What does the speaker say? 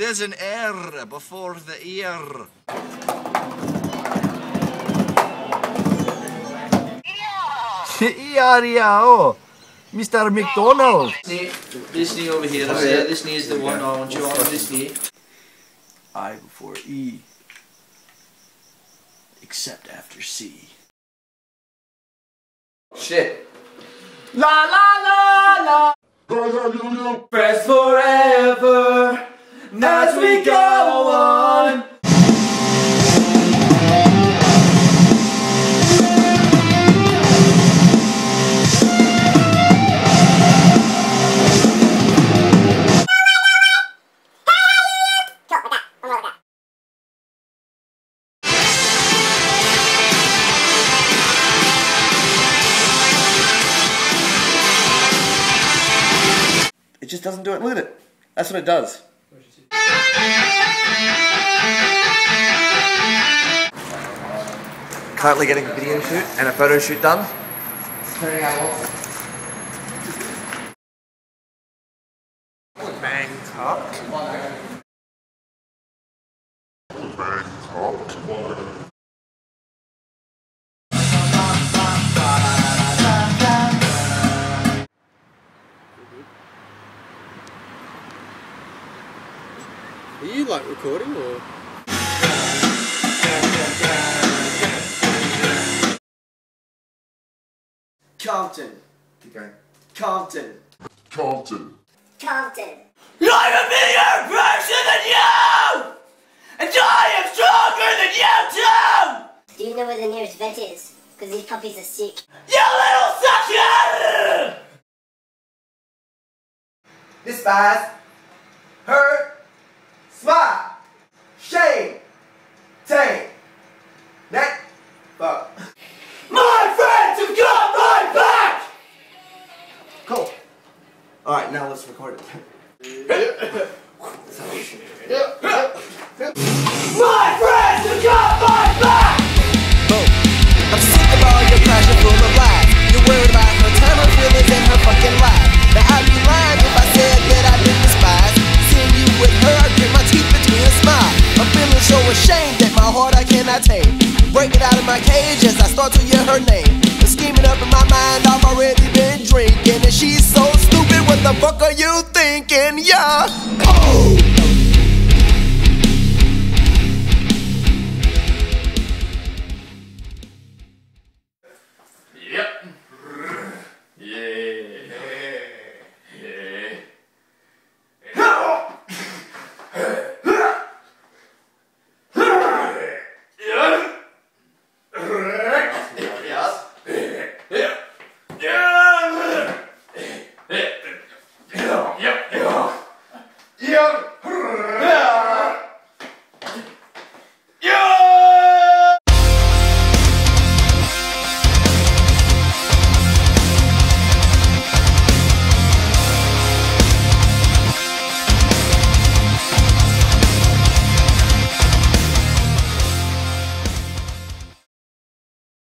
is an R before the ear. Oh. E-R-E-O. Mr. McDonald. knee, this knee over here is there. This knee is the one I want you on this knee. I before E. Except after C. Shit. La la la la. Friends forever. As we go on. It just doesn't do it. Look at it. That's what it does. Currently getting a video shoot and a photo shoot done. Bangkok. Are you like recording or? Compton. Keep going. Compton. Compton. Compton. I'm a bigger person than you! And I am stronger than you too! Do you know where the nearest vet is? Because these puppies are sick. You little sucker! Despise. Smile. Shame. Tame. Neck. Fuck. My friends have got my back! Cool. Alright, now let's record it. My ashamed that my heart I cannot tame. Break it out of my cage as I start to hear her name. And scheming up in my mind, I've already been drinking, and she's so stupid. What the fuck are you thinking? Yeah. Oh.